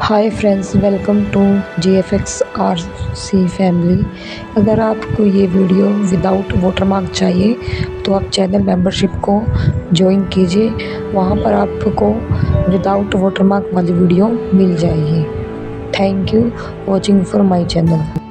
Hi friends welcome to G F X R C family अगर आपको ये video without watermark चाहिए तो आप चैनल मेंबरशिप को ज्वाइन कीजिए। वहाँ पर आपको विदाउट वाटरमार्क वाली वीडियो मिल जाएगी। Thank you watching for my channel